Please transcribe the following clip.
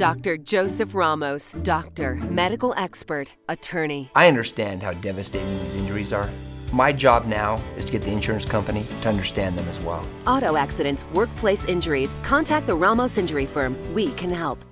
Dr. Joseph Ramos, doctor, medical expert, attorney. I understand how devastating these injuries are. My job now is to get the insurance company to understand them as well. Auto accidents, workplace injuries. Contact the Ramos Injury Firm. We can help.